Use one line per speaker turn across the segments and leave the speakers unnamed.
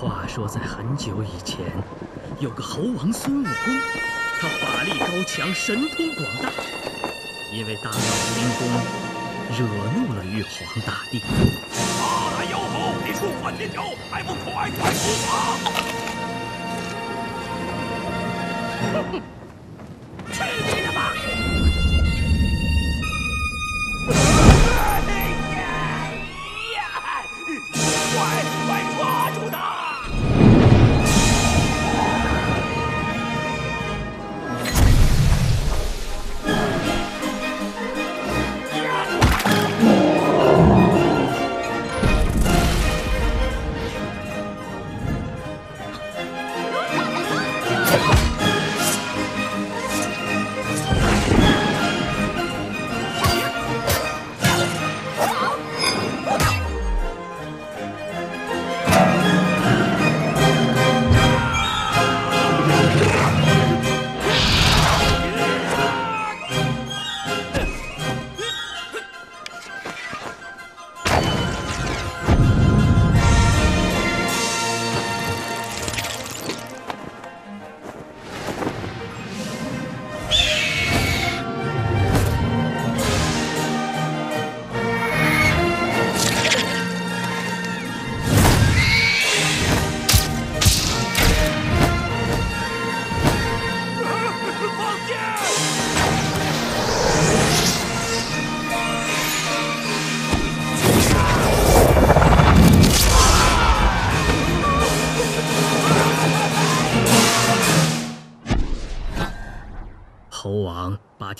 话说在很久以前，有个猴王孙悟空，他法力高强，神通广大，因为大闹天宫，惹怒了玉皇大帝。
大胆妖猴，你触犯天条，还不快快伏法！去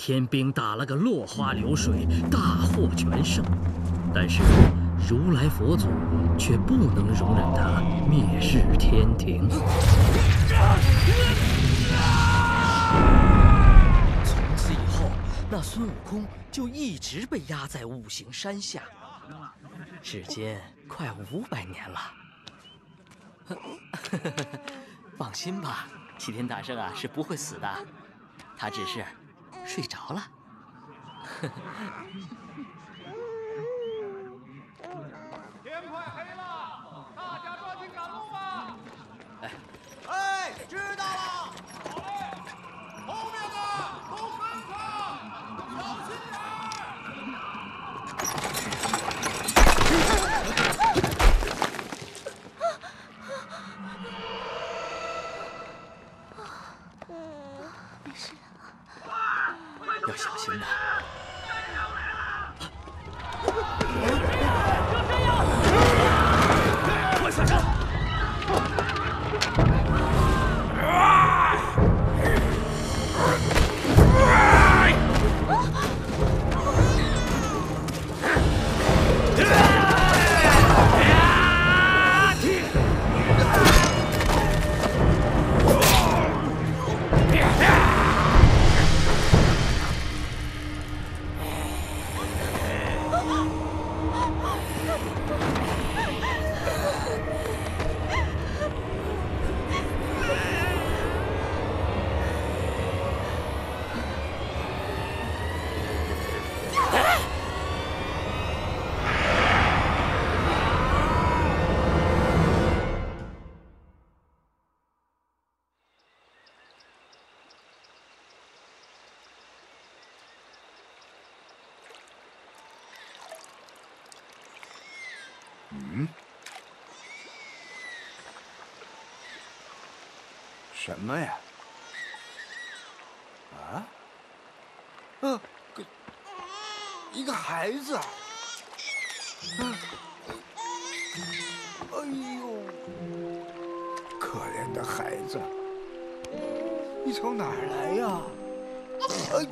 天兵打了个落花流水，大获全胜。但是如来佛祖却不能容忍他灭日天庭。从此以后，那孙悟空就一直被压在五行山下，至今快五百年了。放心吧，齐天大圣啊是不会死的，他只是睡着了。
什么呀？啊？呃，一个孩子。啊哎呦，可怜的孩子，你从哪儿来呀？哎，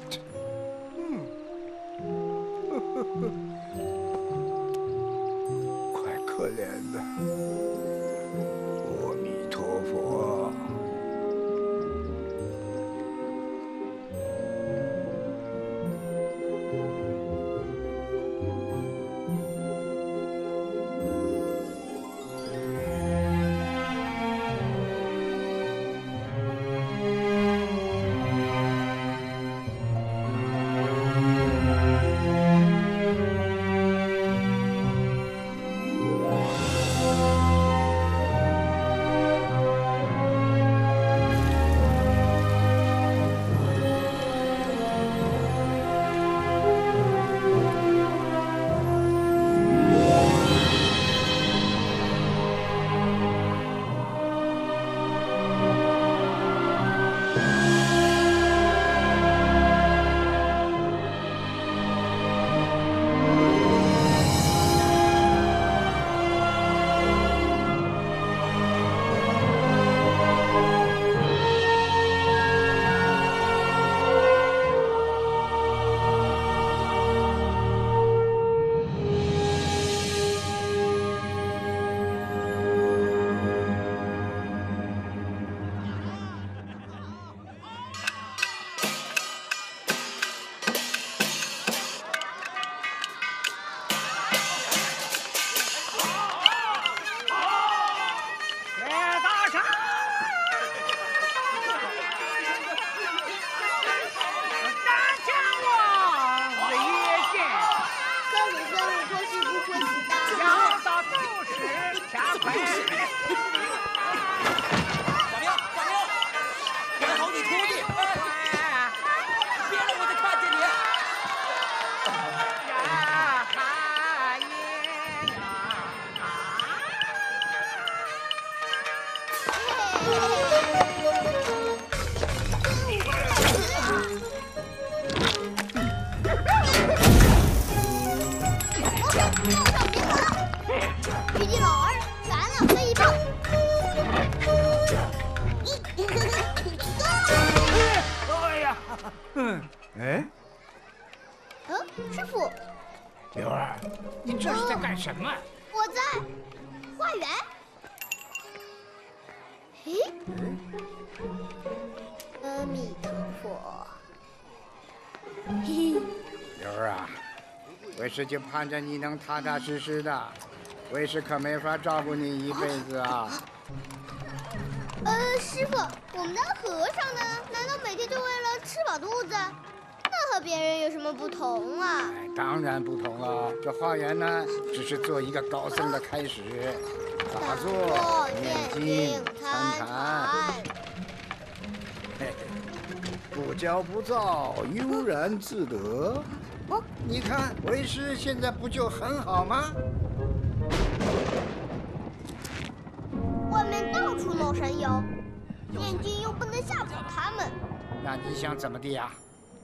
为师就盼着你能踏踏实实的，为师可没法照顾你一辈子啊。
呃，师傅，我们当和尚呢，难道每天就为了吃饱肚子？那和别人有什么不同啊？
哎，当然不同了。这花园呢，只是做一个高僧的开始，打坐、念经、参禅，嘿嘿，不骄不躁，悠然自得。哦，你看为师现在不就很好吗？
外面到处闹山妖，念经又不能吓跑他们。
那你想怎么地呀？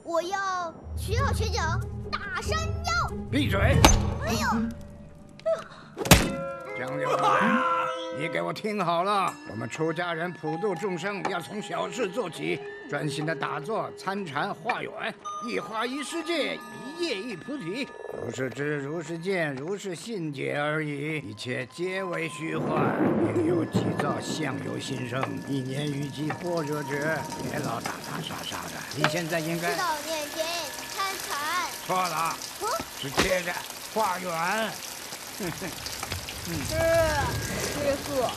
我要学好学讲打山妖。
闭嘴！
哎呦，
江流儿，你给我听好了，我们出家人普度众生，要从小事做起，专心的打坐、参禅、化缘，一花一世界，一叶一菩提。如是知，如是见，如是信解而已，一切皆为虚幻。应有急躁，相由心生。一年于机般若者，别老打打杀杀的。你现在应该
知道念经参禅。
错了，
哦，
是接着化缘。
是
这个
是。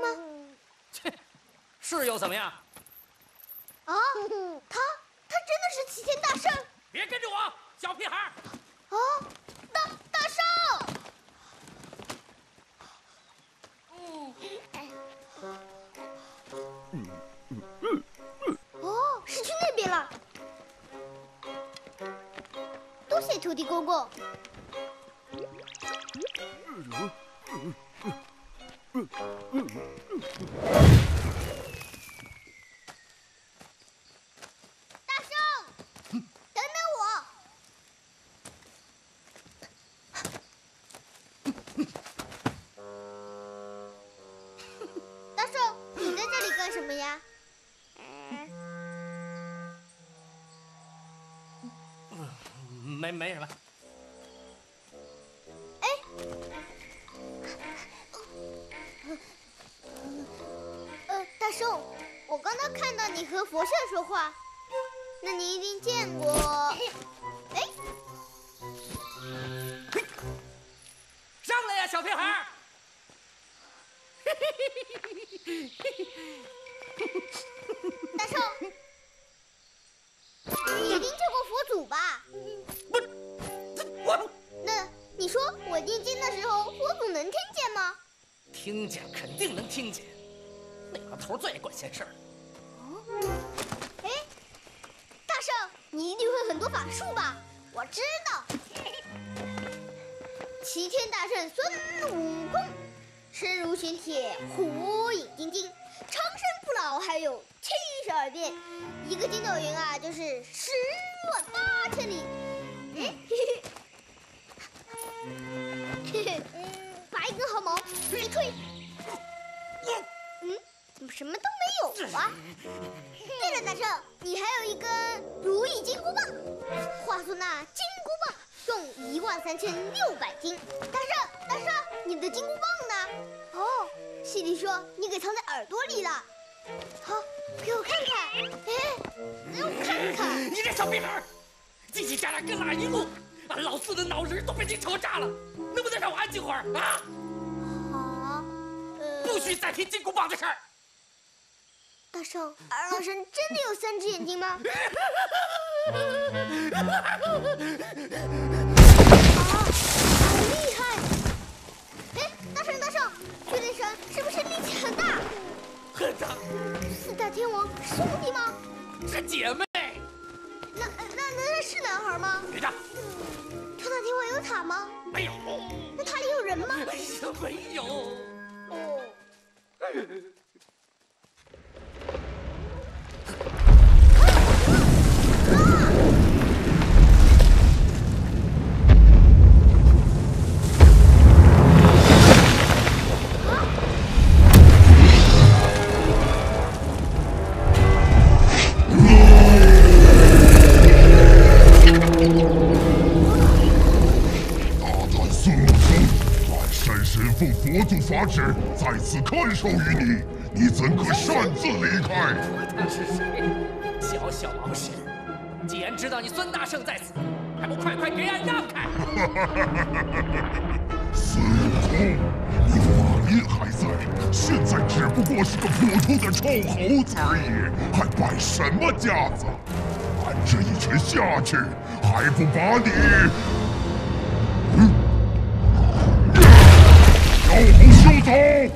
吗？切，是又怎么样？
啊，他他真的是齐天大圣！
别跟着我，小屁孩儿！
啊，大大圣！哦，是去那边了。多谢土地公公。大圣，大圣，等等我！大圣，你在这里干什么呀
没没什么。
多法术吧？我知道，齐天大圣孙悟空，身如玄铁，火眼金睛，长生不老，还有七十二变，一个筋斗云啊，就是十万八千里。哎，嘿嘿，嘿嘿，拔一根毫毛，一吹，什么都没有啊？对了，大圣，你还有一根如意金箍棒。话说那金箍棒重一万三千六百斤。大圣，大圣，你的金箍棒呢？哦，戏里说你给藏在耳朵里了。好，给我看看。哎，给我看看。
你这小屁孩儿，叽叽喳喳跟哪儿一路？俺老四的脑仁都被你吵炸了，能不能让我安静会儿啊？
好，呃，
不许再提金箍棒的事儿！
大圣，二郎神真的有三只眼睛吗？啊，好厉害！哎，大圣大圣，巨灵神是不是力气很大？
很大，
四大天王是兄弟吗？
是姐妹。
那那那是男孩吗？
别打，
超大天王有塔吗？
没有，
那塔里有人吗？
哎呀，没有。
哦，
法旨，在此看守于你，你怎可擅自离开？
他是谁？小小毛神，既然知道你孙大圣在此，还不快快给俺让开！
孙悟空，你法力还在，现在只不过是个普通的臭猴子而已，还摆什么架子？俺这一拳下去，还不把你……嗯，妖猴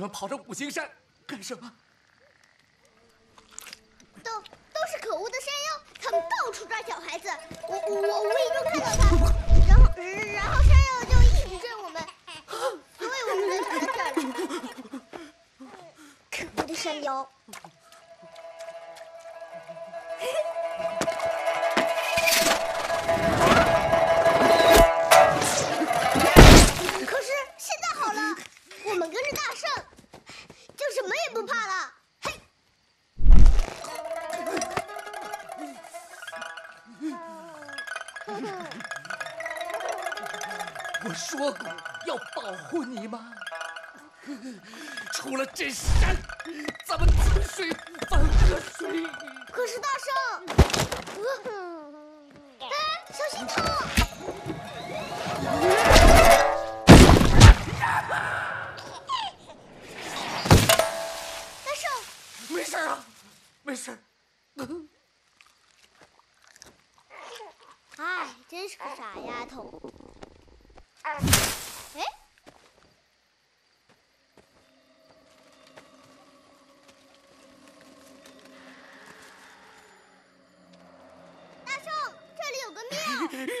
你
们
跑上五行山干什么？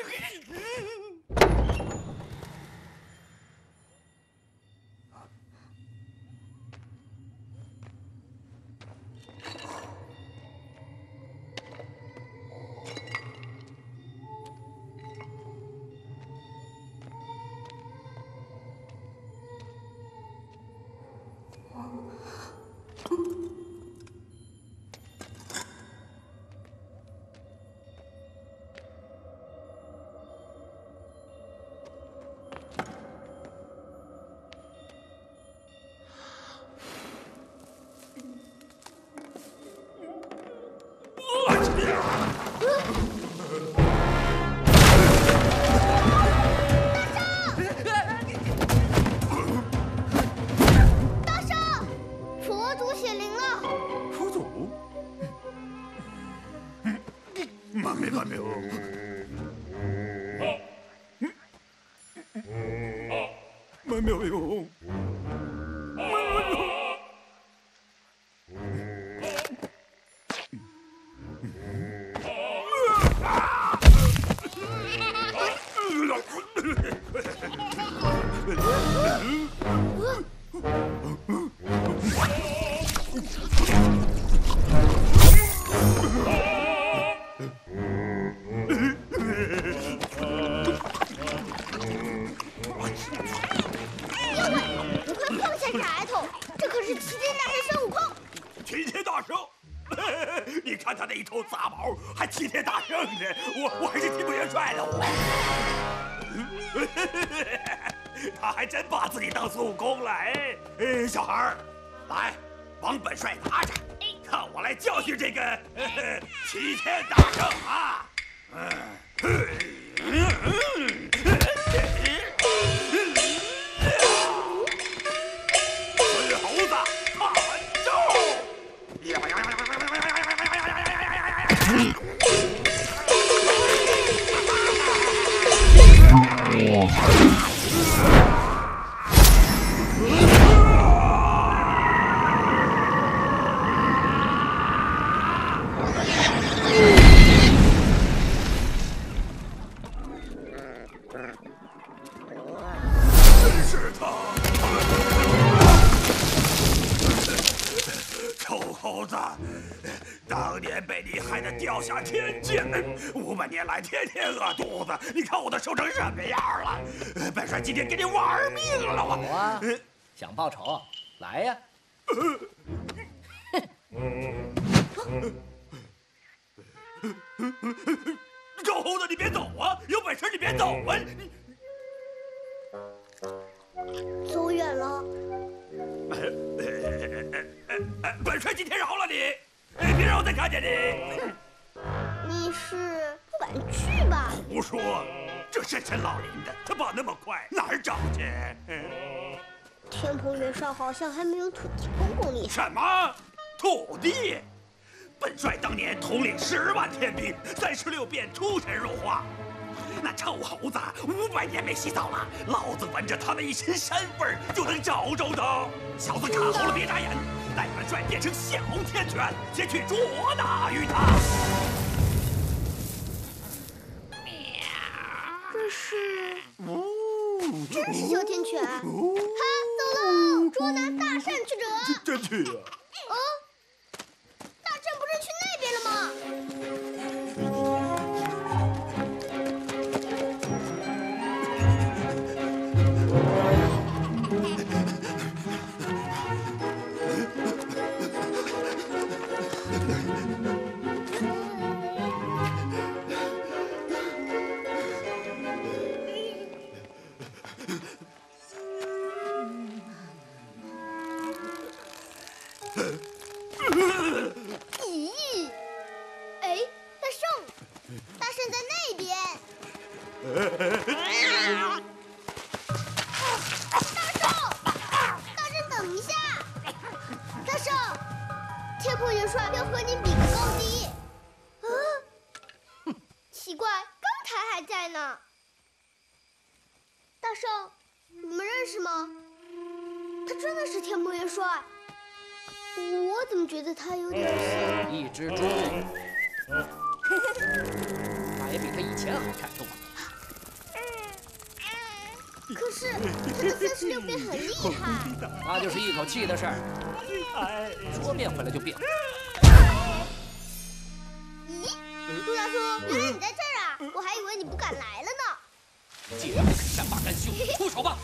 you no veo 一身山味儿就能找着他。小子看好了别眨眼待本帅变成现天犬先去捉拿于他。
大圣在那边。大圣，大圣，等一下！大圣，天蓬元帅要和你比个高低。啊？奇怪，刚才还在呢。大圣，你们认识吗？他真的是天蓬元帅？我怎么觉得他有点像
一只猪？
六变很厉害
那就是一口气的事儿。说变回来就变
咦杜大叔原来你在这儿啊我还以为你不敢来了呢。
既然不肯善罢甘休出手
吧。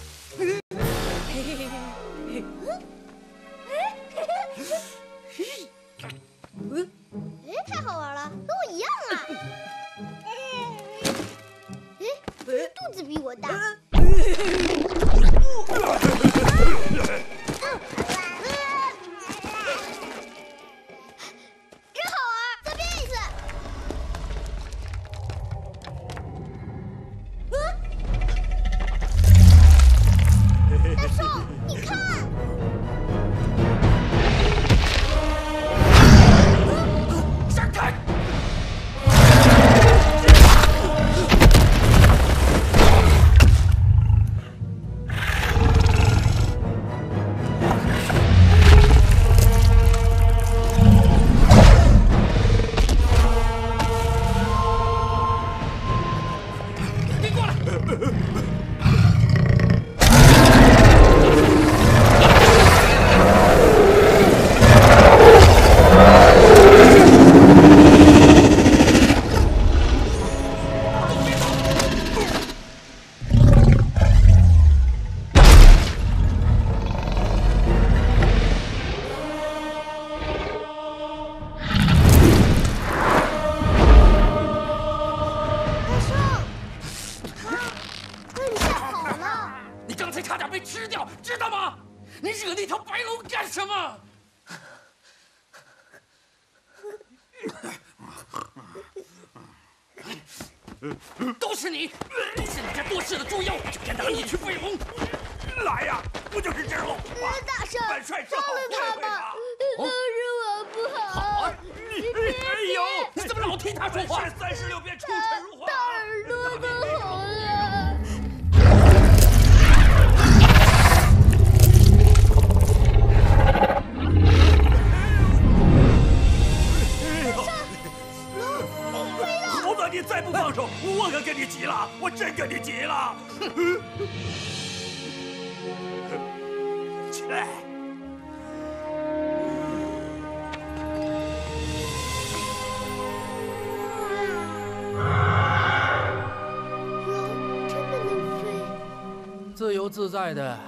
自在的，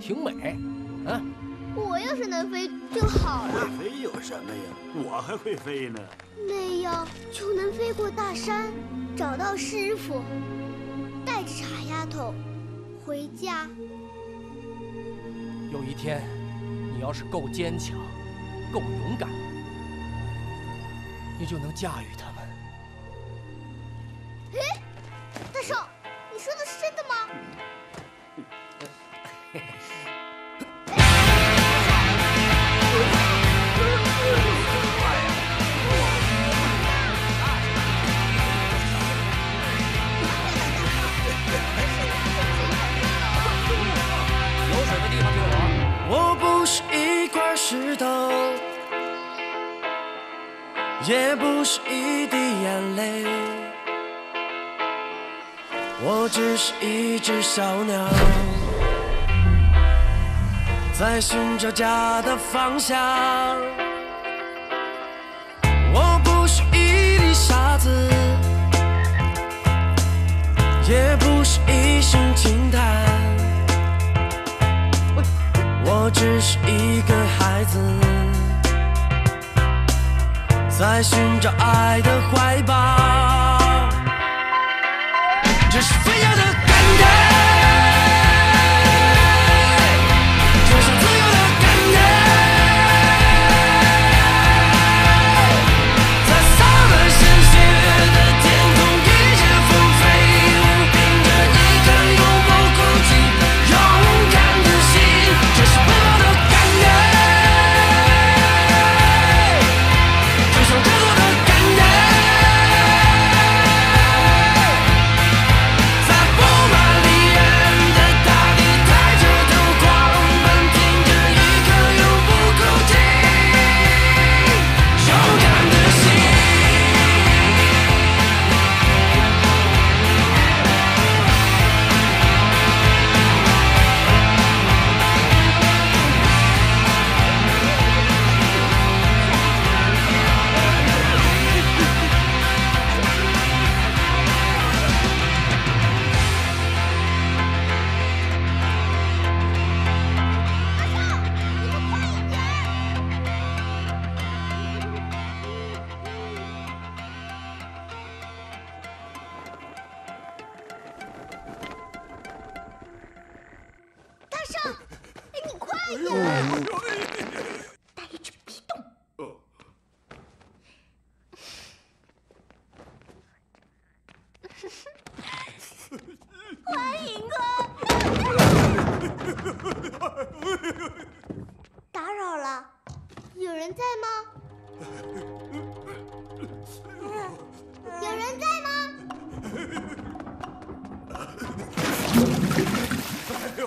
挺美，啊！
我要是能飞就好了。
会飞有什么呀？我还会飞呢。
那样就能飞过大山，找到师傅，带着傻丫头回家。
有一天，你要是够坚强，够勇敢，你就能驾驭
它。寻找家的方向我不是一粒沙子也不是一声轻叹。我只是一个孩子在寻找爱的怀抱。
有人在吗？有人在吗？哎呦！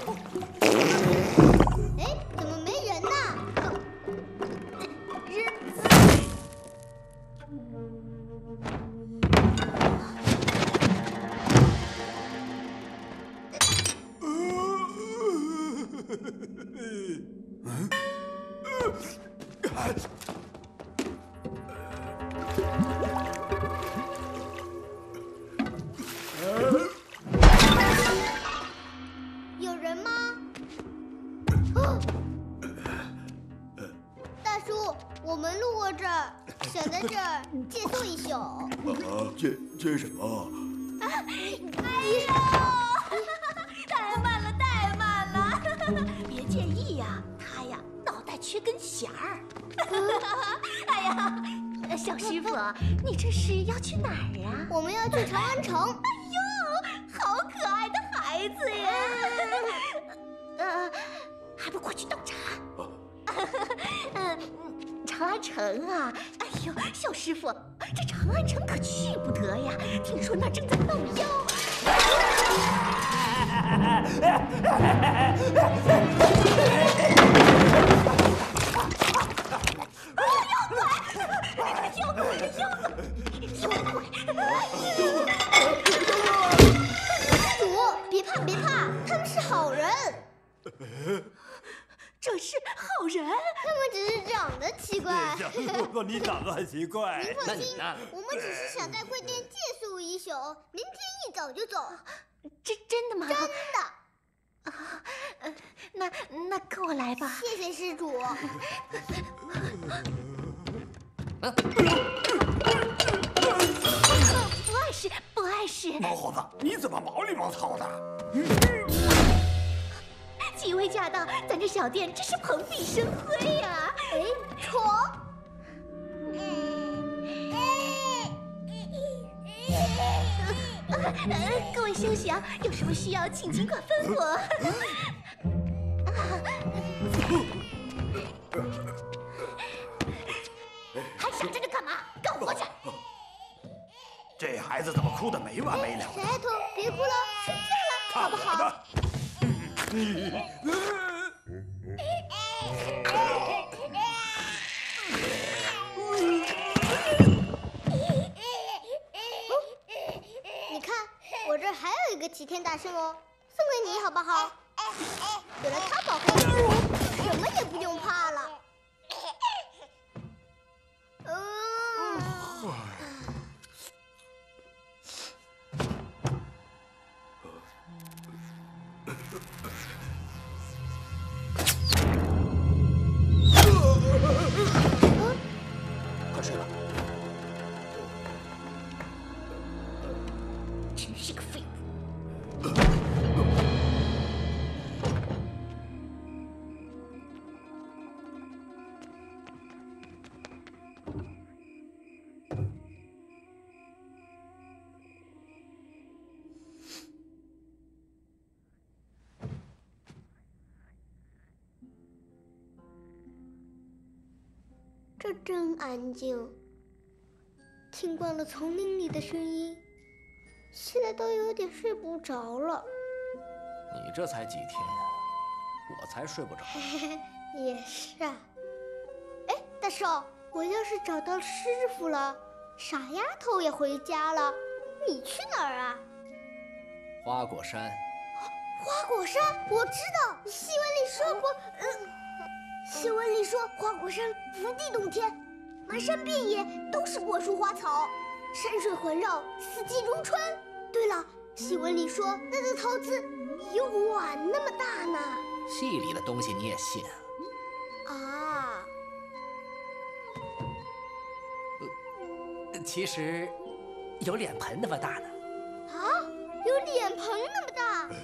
城
啊，哎呦，小师傅，这长安城可去不得呀！听说那正在闹妖。妖怪，妖怪，妖怪！
主，别怕别怕，他们是好人，
这是好人。
他们只是长得奇怪。
不过，你长得很奇怪。
您放心我们只是想在贵店借宿一宿，明天一早就走。
真真的吗？
真的，
啊，呃，那那跟我来吧。
谢谢施主。
不碍事，不碍事。
毛猴子，你怎么毛里毛糙的？
几位驾到，咱这小店真是蓬荜生辉呀、
哎，床。
各位休息啊，有什么需要请尽管吩咐。还傻站着干嘛？干活去！
这孩子怎么哭得没完没了？
小丫头，别哭了，睡觉了，好不好？你看，我这还有一个齐天大圣哦，送给你好不好？有了它保护我，什么也不用怕了。这真安静，听惯了丛林里的声音，现在都有点睡不着了。
你这才几天呀、我才睡不着。
也是啊。哎，大少，我要是找到师傅了，傻丫头也回家了，你去哪儿啊？
花果山，
花果山，我知道，戏文里说过，嗯，戏文里说花果山福地洞天，满山遍野都是果树花草，山水环绕，四季如春。对了，新闻里说那个桃子有碗那么大呢。
戏里的东西你也信啊？
啊，
其实有脸盆那么大呢。
啊，有脸盆那么大。那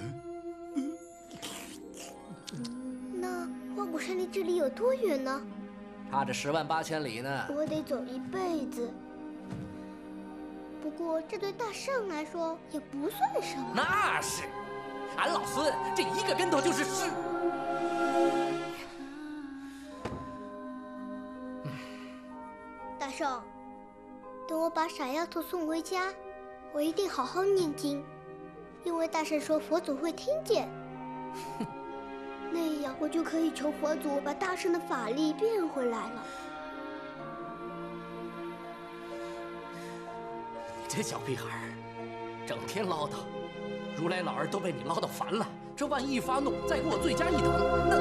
花果山离这里有多远呢？
差着十万八千里呢。
我得走一辈子。不过这对大圣来说也不算什么。
那是，俺老孙这一个跟头就是师。
大圣，等我把傻丫头送回家，我一定好好念经，因为大圣说佛祖会听见。那样我就可以求佛祖把大圣的法力变回来了。
你这小屁孩儿，整天唠叨，如来老儿都被你唠叨烦了。这万一一发怒，再给我罪加一等，那……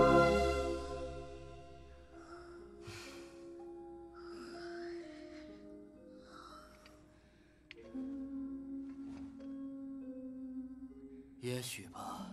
也许吧。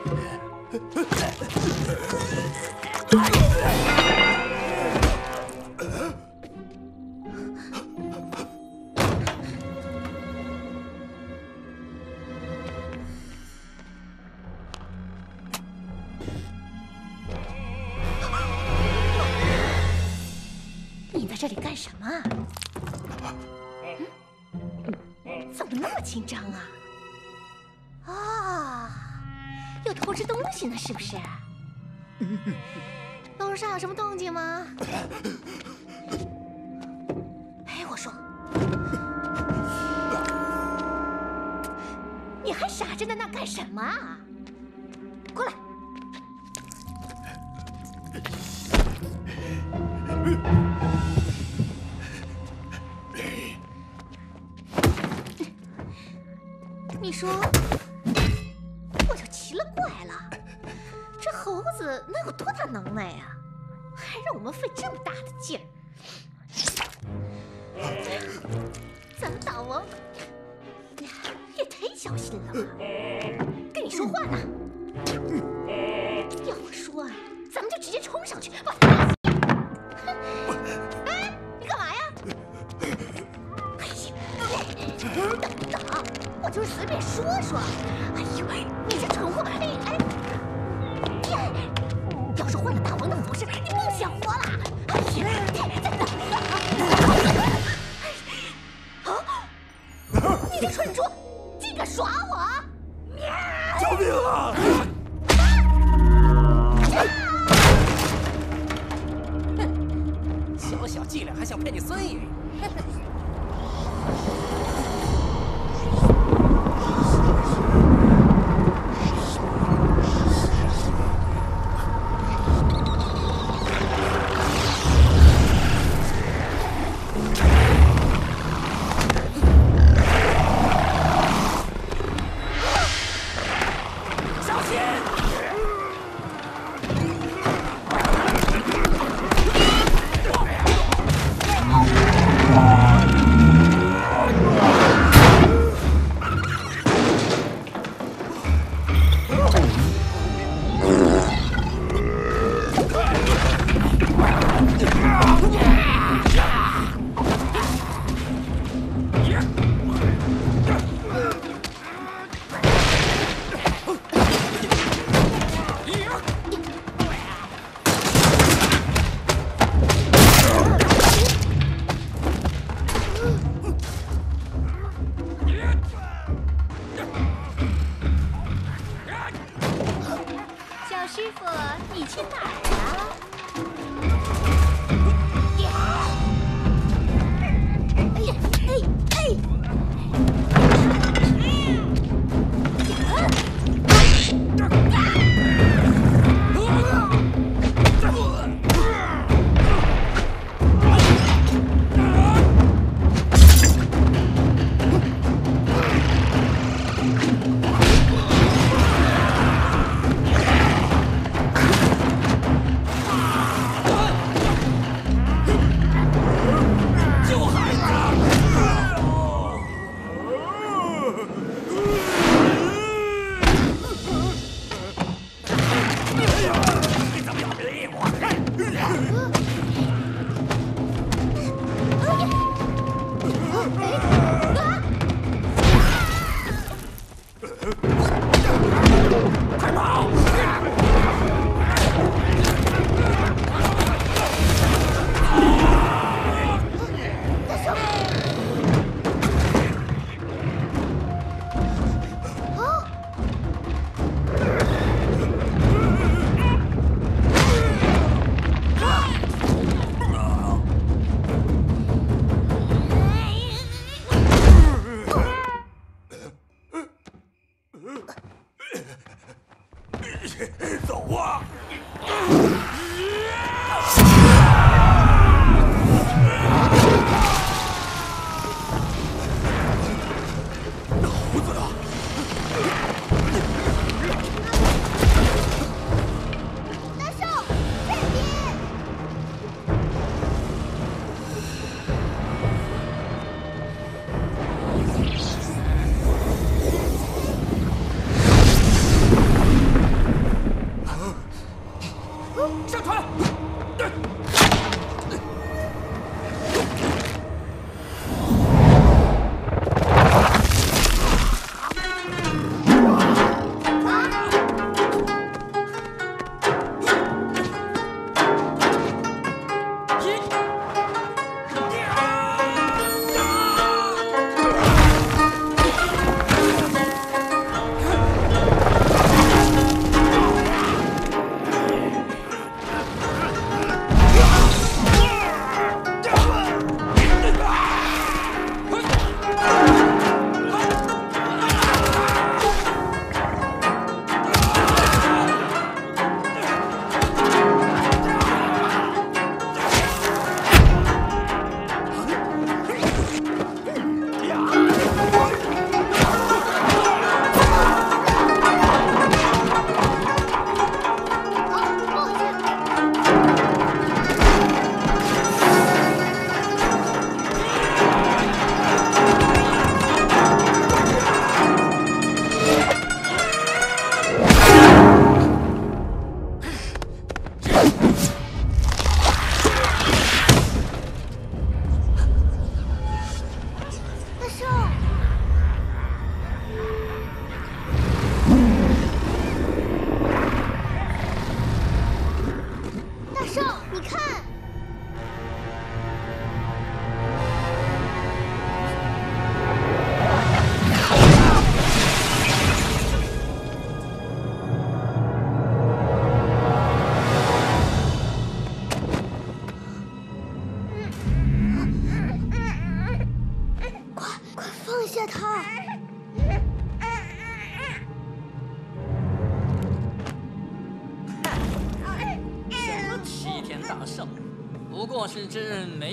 Ha ha ha!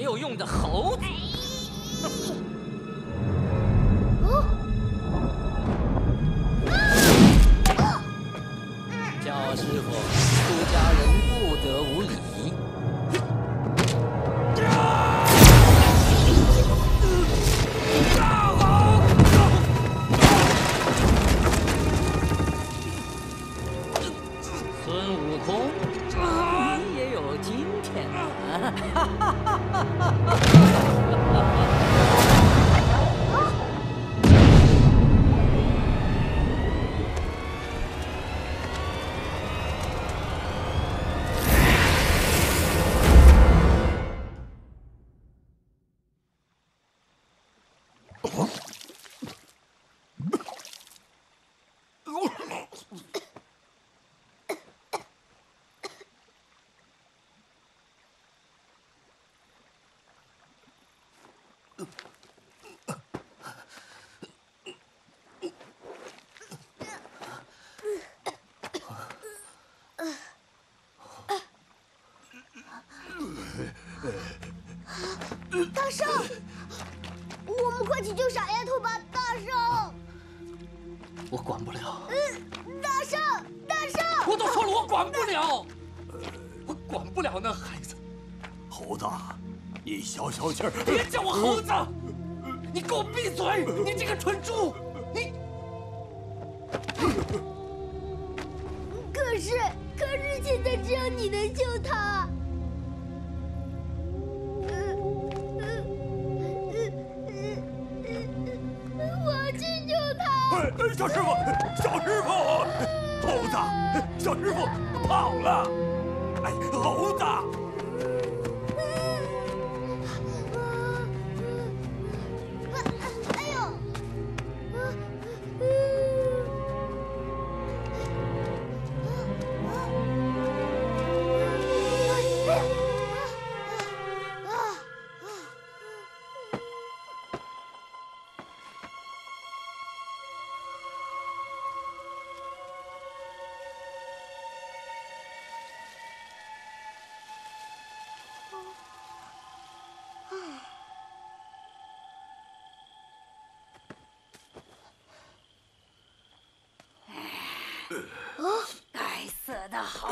有
用的猴
大圣，我们快去救傻丫头吧！大圣，
我管不了，
嗯，大圣，大圣，
我都说了，我管不了，我管不了那孩子。
猴子，你消消气儿。
别叫我猴子！你给我闭嘴！你这个蠢猪！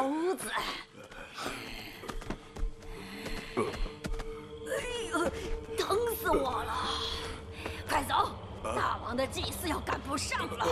猴子！哎
呦，
疼死我了！快走，大王的祭祀要赶不上了。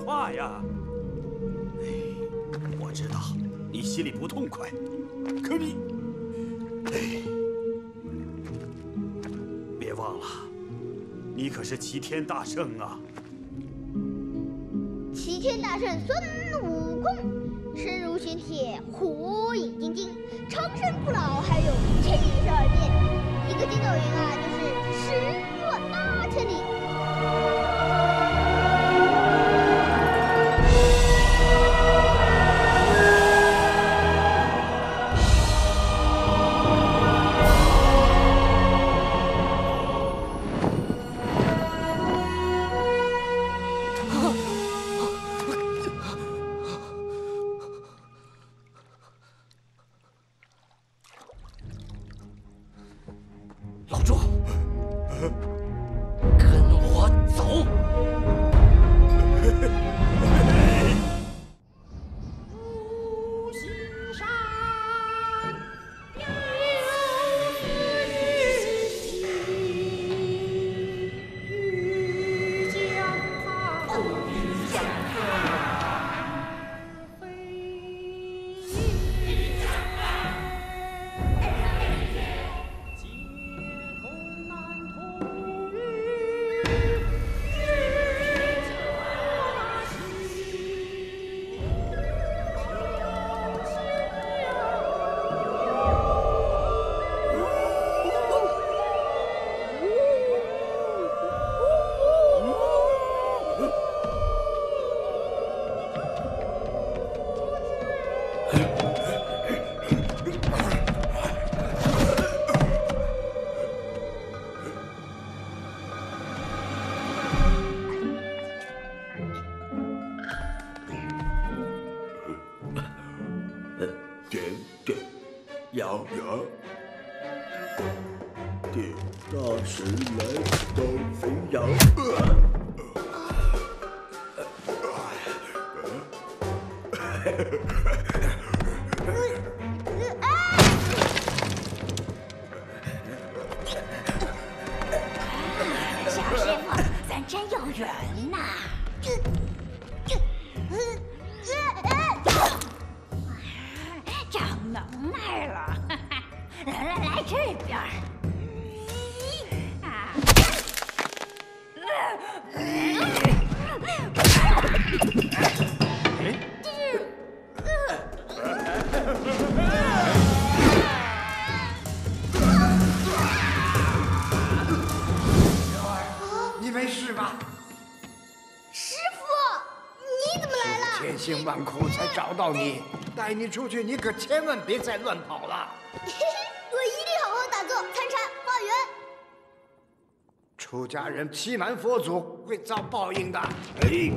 话呀！哎，我知道你心里不痛快，可你，哎，别忘了，你可是齐天大圣啊！
齐天大圣孙悟空，身如玄铁，火眼金睛，长生不老，还有七十二变。一个筋斗云啊，就是十
辛万苦才找到你，带你出去，你可千万别再乱跑了。
我一定好好打坐、参禅、化缘。
出家人欺瞒佛祖会遭报应的。哎，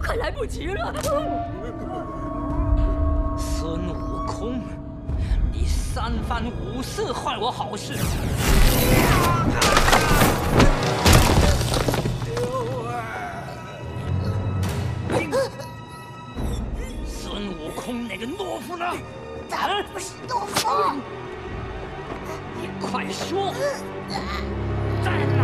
快来不及了！孙悟空，你三番五次坏我好事。孙悟空那个懦夫呢？
在。不是懦夫，
你快说。在。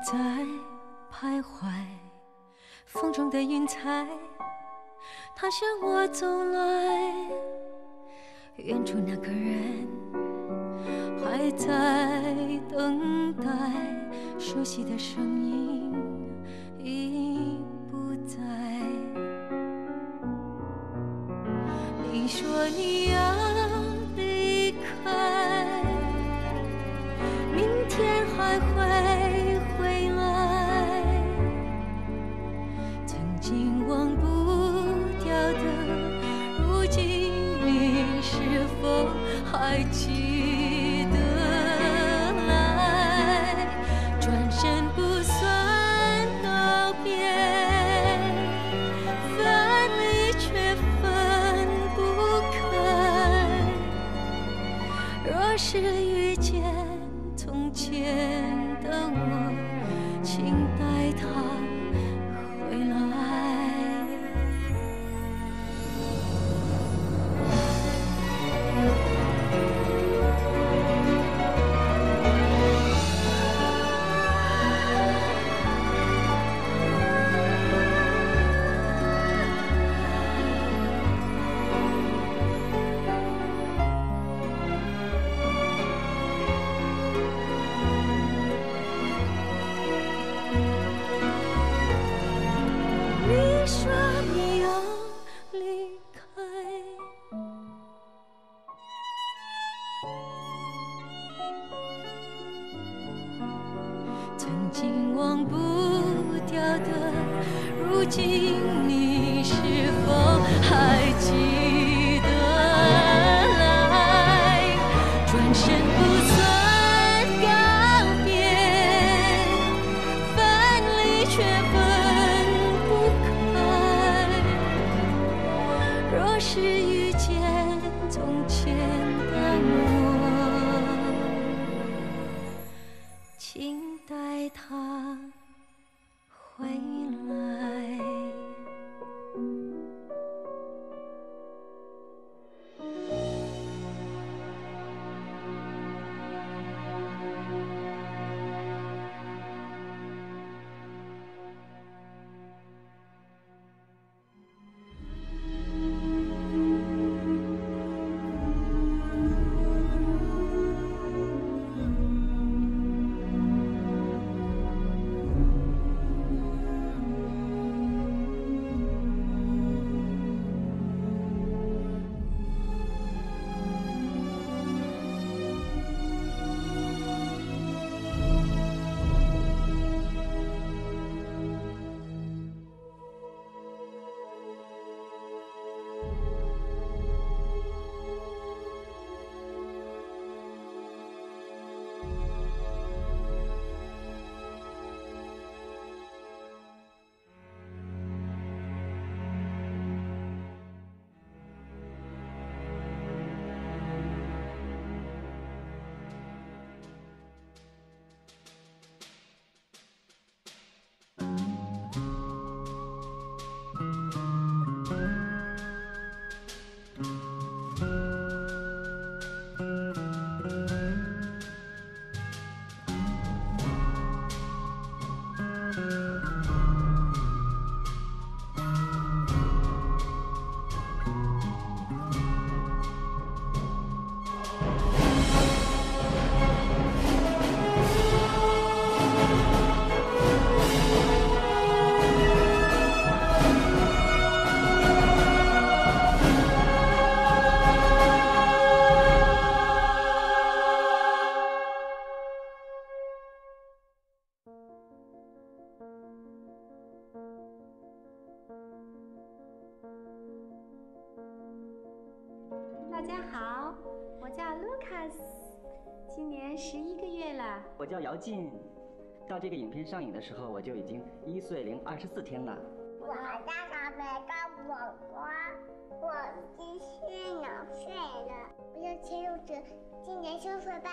在
徘徊，风中的云彩，它向我走来。远处那个人还在等待，熟悉的声音已不在。你说你要离开。明天还会忘不掉的，如今你是否还记
大家好，我叫 Lucas，今年十一个月了。
我叫姚静，到这个影片上映的时候，我就已经一岁零二十四天了。
我叫小北高果果，我已经是两岁了。我叫钱佑哲，今年六岁半。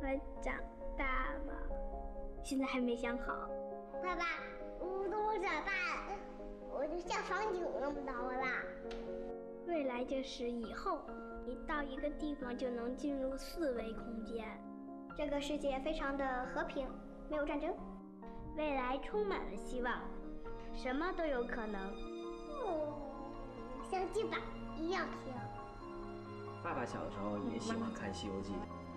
我长大了，现在还没想好。
爸爸，我等我长大了，我就像房顶那么高了。
未来就是以后，你到一个地方就能进入四维空间。这个世界非常的和平，没有战争，未来充满了希望，什么都有可能。
哦，像鸡巴一样听。
爸爸小时候也喜欢看《西游记》，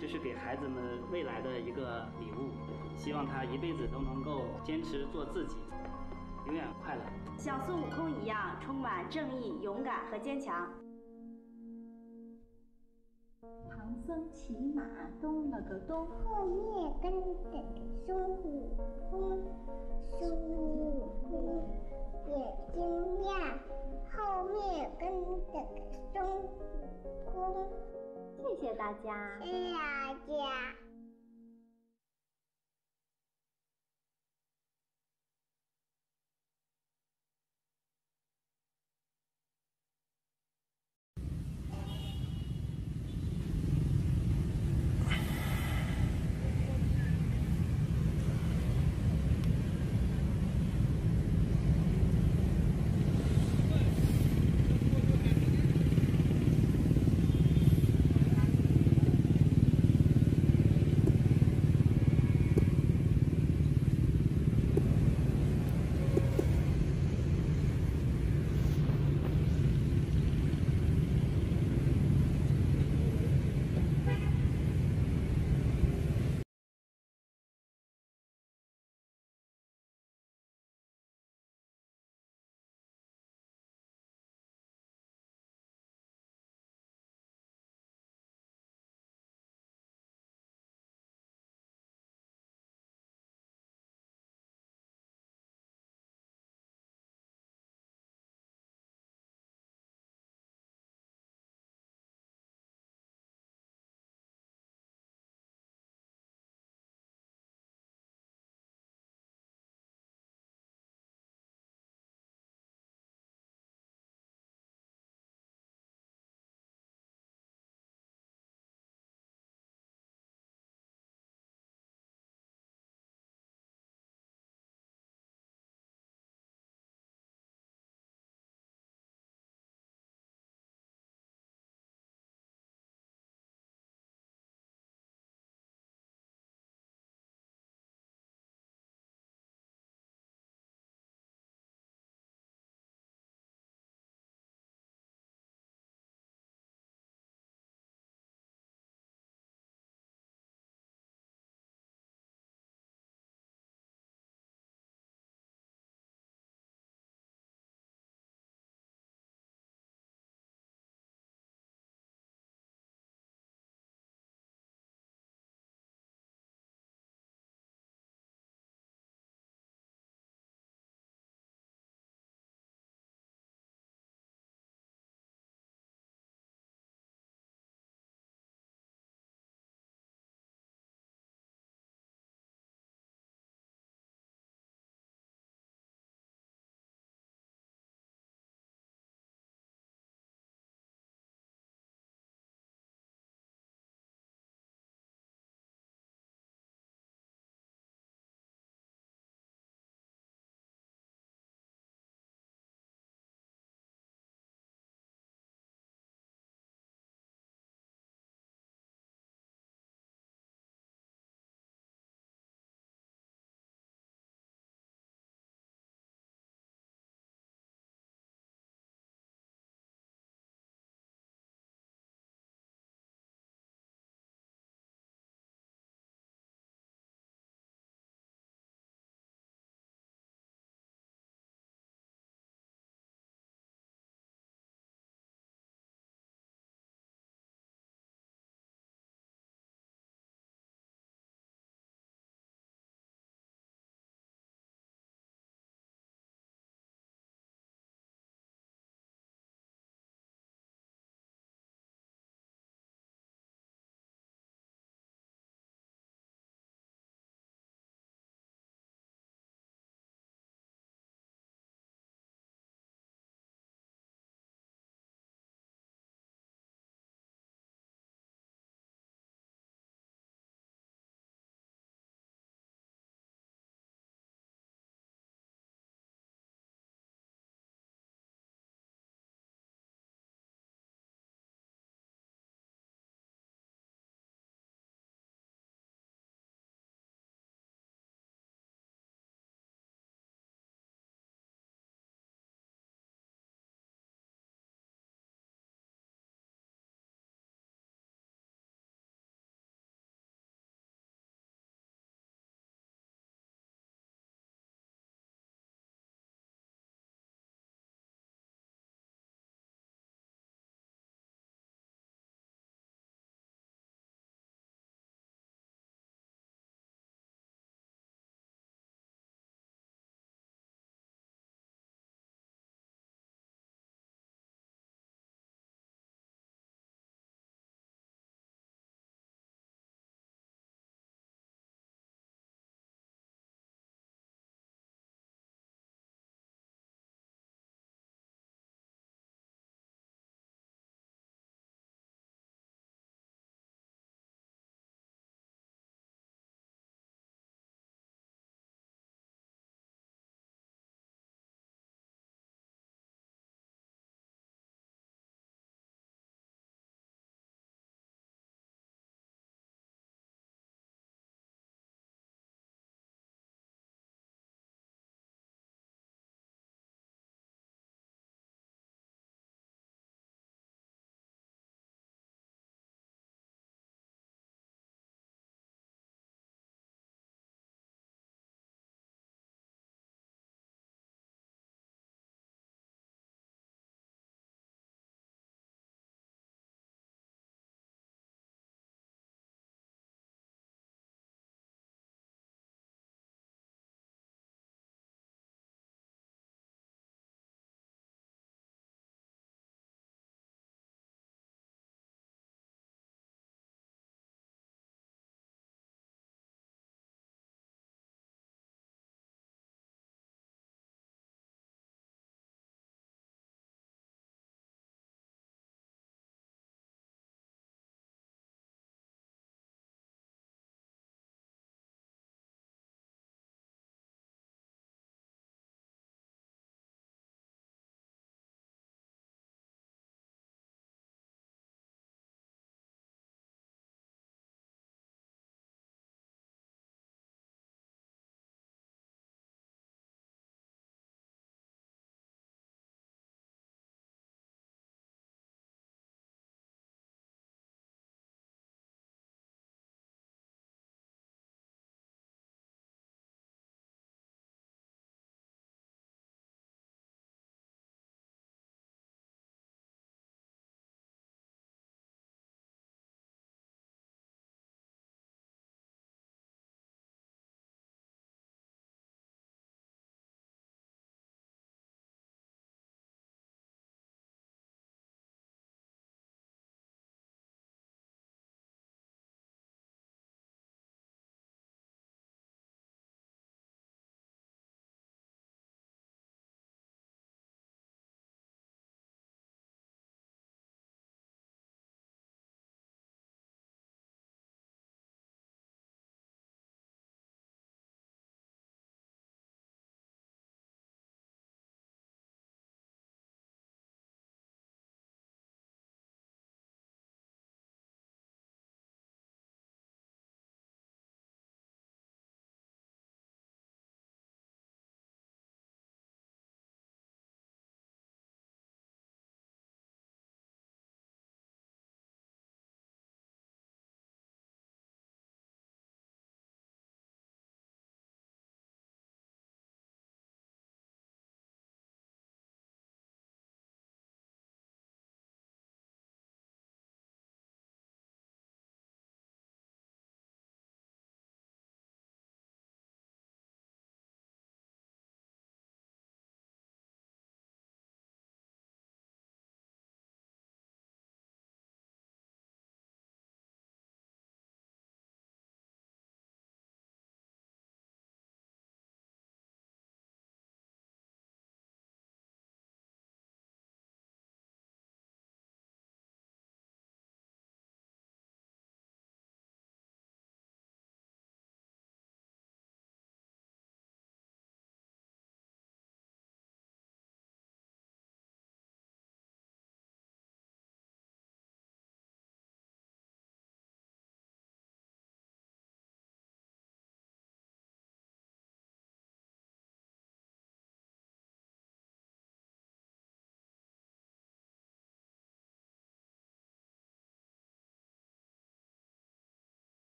这是给孩子们未来的一个礼物，希望他一辈子都能够坚持做自己，永远快乐。
像孙悟空一样充满正义、勇敢和坚强。
唐僧骑马东了个东，
后面跟着孙悟空，孙悟空眼睛亮，后面跟着个孙悟空。
谢谢大家。
谢谢大家。